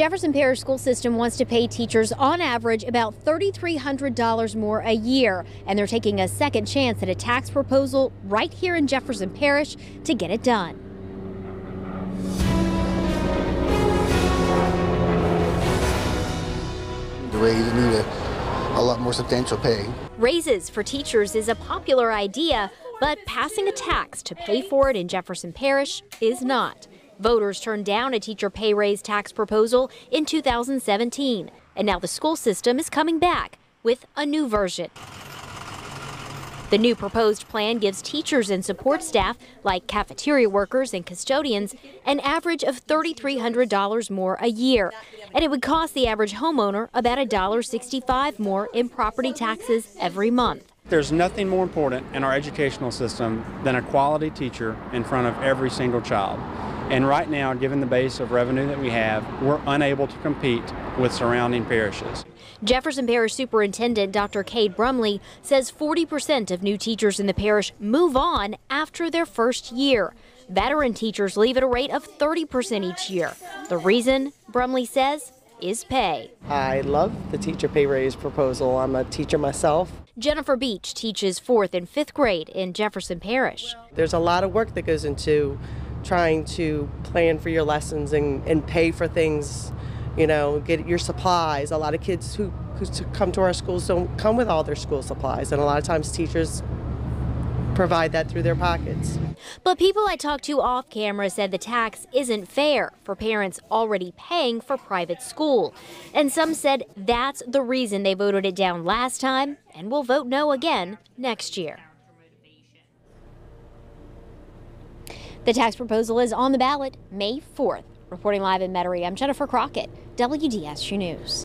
Jefferson Parish School System wants to pay teachers on average about $3,300 more a year, and they're taking a second chance at a tax proposal right here in Jefferson Parish to get it done. The raises need a, a lot more substantial pay. Raises for teachers is a popular idea, but passing a tax to pay for it in Jefferson Parish is not. Voters turned down a teacher pay raise tax proposal in 2017, and now the school system is coming back with a new version. The new proposed plan gives teachers and support staff, like cafeteria workers and custodians, an average of $3,300 more a year. And it would cost the average homeowner about $1.65 more in property taxes every month. There's nothing more important in our educational system than a quality teacher in front of every single child. And right now, given the base of revenue that we have, we're unable to compete with surrounding parishes. Jefferson Parish Superintendent Dr. Cade Brumley says 40% of new teachers in the parish move on after their first year. Veteran teachers leave at a rate of 30% each year. The reason, Brumley says, is pay. I love the teacher pay raise proposal. I'm a teacher myself. Jennifer Beach teaches fourth and fifth grade in Jefferson Parish. There's a lot of work that goes into trying to plan for your lessons and, and pay for things, you know, get your supplies. A lot of kids who, who come to our schools don't come with all their school supplies, and a lot of times teachers provide that through their pockets. But people I talked to off camera said the tax isn't fair for parents already paying for private school. And some said that's the reason they voted it down last time and will vote no again next year. The tax proposal is on the ballot May 4th. Reporting live in Metairie, I'm Jennifer Crockett, WDSU News.